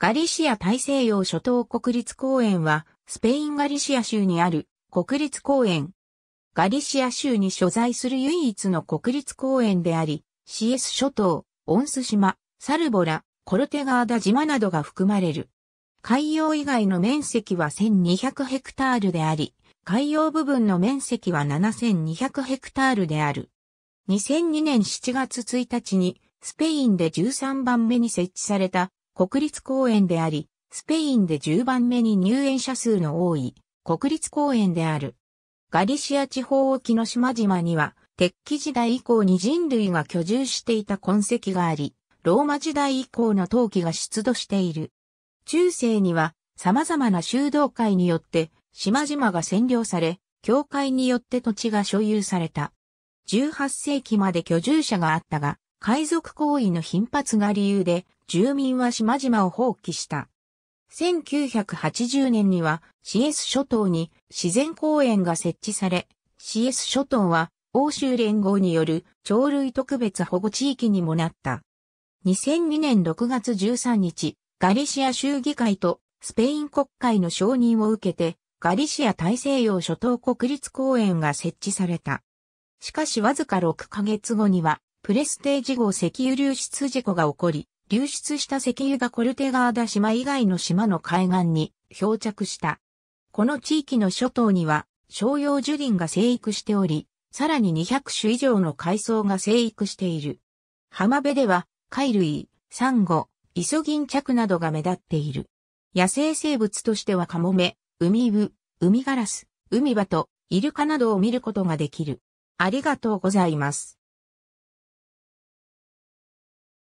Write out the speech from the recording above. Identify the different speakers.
Speaker 1: ガリシア大西洋諸島国立公園は、スペインガリシア州にある国立公園。ガリシア州に所在する唯一の国立公園であり、CS 諸島、オンス島、サルボラ、コルテガーダ島などが含まれる。海洋以外の面積は1200ヘクタールであり、海洋部分の面積は7200ヘクタールである。2002年7月1日にスペインで13番目に設置された国立公園であり、スペインで10番目に入園者数の多い国立公園である。ガリシア地方沖の島々には、鉄器時代以降に人類が居住していた痕跡があり、ローマ時代以降の陶器が出土している。中世には様々な修道会によって島々が占領され、教会によって土地が所有された。18世紀まで居住者があったが、海賊行為の頻発が理由で、住民は島々を放棄した。1980年には CS 諸島に自然公園が設置され、CS 諸島は欧州連合による鳥類特別保護地域にもなった。2002年6月13日、ガリシア州議会とスペイン国会の承認を受けて、ガリシア大西洋諸島国立公園が設置された。しかしわずか6ヶ月後には、プレステージ号石油流出事故が起こり、流出した石油がコルテガーダ島以外の島の海岸に漂着した。この地域の諸島には、商用樹林が生育しており、さらに200種以上の海藻が生育している。浜辺では、貝類、サンゴ、イソギンチャクなどが目立っている。野生生物としてはカモメ、ウミウ、ウミガラス、ウミバとイルカなどを見ることができる。ありがとうございます。